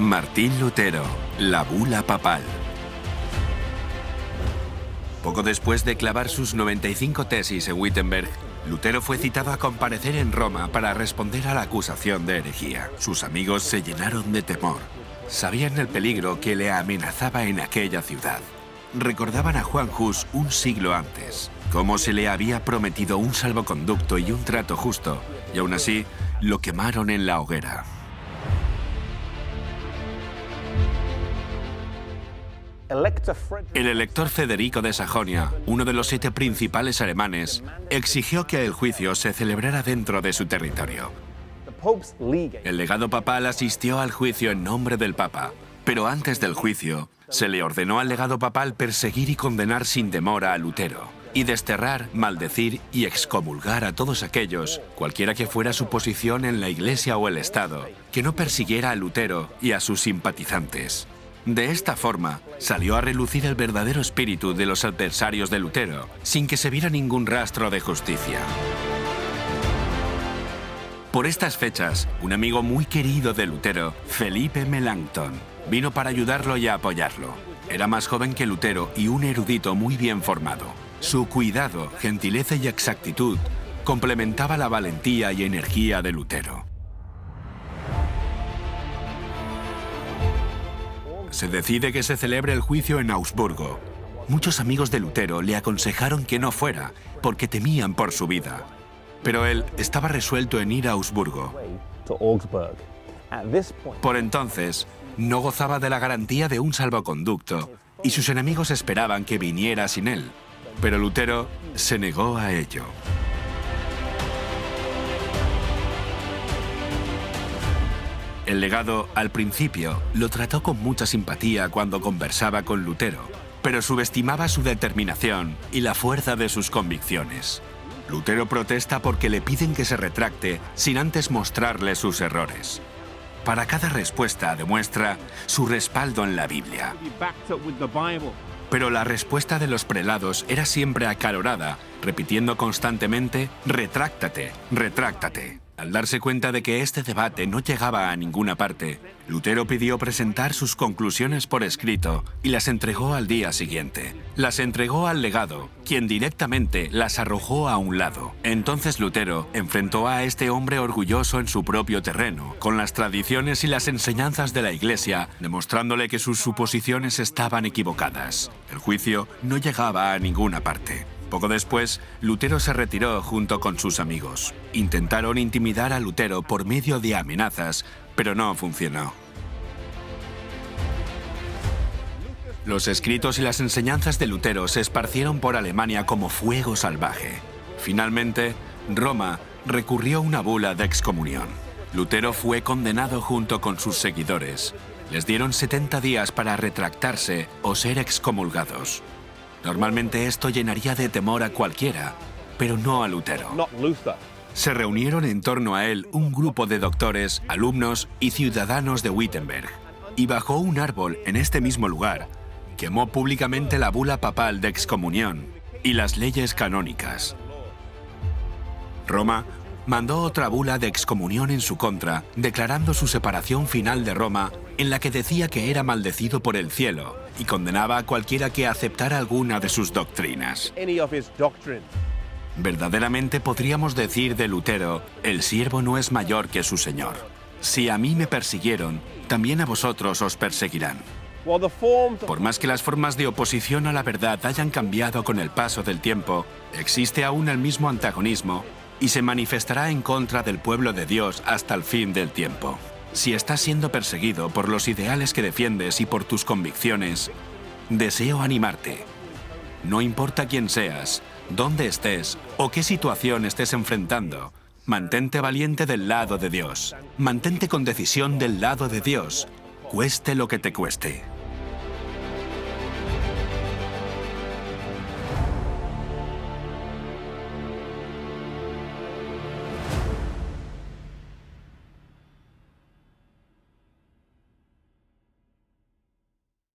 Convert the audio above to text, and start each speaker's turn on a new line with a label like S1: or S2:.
S1: Martín Lutero, la bula papal. Poco después de clavar sus 95 tesis en Wittenberg, Lutero fue citado a comparecer en Roma para responder a la acusación de herejía. Sus amigos se llenaron de temor. Sabían el peligro que le amenazaba en aquella ciudad. Recordaban a Juan Hus un siglo antes, cómo se le había prometido un salvoconducto y un trato justo, y aún así lo quemaron en la hoguera. El elector Federico de Sajonia, uno de los siete principales alemanes, exigió que el juicio se celebrara dentro de su territorio. El legado papal asistió al juicio en nombre del Papa, pero antes del juicio se le ordenó al legado papal perseguir y condenar sin demora a Lutero, y desterrar, maldecir y excomulgar a todos aquellos, cualquiera que fuera su posición en la Iglesia o el Estado, que no persiguiera a Lutero y a sus simpatizantes. De esta forma, salió a relucir el verdadero espíritu de los adversarios de Lutero, sin que se viera ningún rastro de justicia. Por estas fechas, un amigo muy querido de Lutero, Felipe Melanchthon, vino para ayudarlo y apoyarlo. Era más joven que Lutero y un erudito muy bien formado. Su cuidado, gentileza y exactitud complementaba la valentía y energía de Lutero. Se decide que se celebre el juicio en Augsburgo. Muchos amigos de Lutero le aconsejaron que no fuera, porque temían por su vida. Pero él estaba resuelto en ir a Augsburgo. Por entonces, no gozaba de la garantía de un salvoconducto, y sus enemigos esperaban que viniera sin él. Pero Lutero se negó a ello. El legado, al principio, lo trató con mucha simpatía cuando conversaba con Lutero, pero subestimaba su determinación y la fuerza de sus convicciones. Lutero protesta porque le piden que se retracte sin antes mostrarle sus errores. Para cada respuesta demuestra su respaldo en la Biblia. Pero la respuesta de los prelados era siempre acalorada, repitiendo constantemente, retráctate, retráctate. Al darse cuenta de que este debate no llegaba a ninguna parte, Lutero pidió presentar sus conclusiones por escrito y las entregó al día siguiente. Las entregó al legado, quien directamente las arrojó a un lado. Entonces Lutero enfrentó a este hombre orgulloso en su propio terreno, con las tradiciones y las enseñanzas de la Iglesia, demostrándole que sus suposiciones estaban equivocadas. El juicio no llegaba a ninguna parte. Poco después, Lutero se retiró junto con sus amigos. Intentaron intimidar a Lutero por medio de amenazas, pero no funcionó. Los escritos y las enseñanzas de Lutero se esparcieron por Alemania como fuego salvaje. Finalmente, Roma recurrió a una bula de excomunión. Lutero fue condenado junto con sus seguidores. Les dieron 70 días para retractarse o ser excomulgados. Normalmente esto llenaría de temor a cualquiera, pero no a Lutero. Se reunieron en torno a él un grupo de doctores, alumnos y ciudadanos de Wittenberg, y bajo un árbol en este mismo lugar, quemó públicamente la bula papal de excomunión y las leyes canónicas. Roma mandó otra bula de excomunión en su contra, declarando su separación final de Roma, en la que decía que era maldecido por el cielo y condenaba a cualquiera que aceptara alguna de sus doctrinas. Verdaderamente podríamos decir de Lutero, el siervo no es mayor que su Señor. Si a mí me persiguieron, también a vosotros os perseguirán. Por más que las formas de oposición a la verdad hayan cambiado con el paso del tiempo, existe aún el mismo antagonismo y se manifestará en contra del pueblo de Dios hasta el fin del tiempo. Si estás siendo perseguido por los ideales que defiendes y por tus convicciones, deseo animarte. No importa quién seas, dónde estés o qué situación estés enfrentando, mantente valiente del lado de Dios. Mantente con decisión del lado de Dios, cueste lo que te cueste.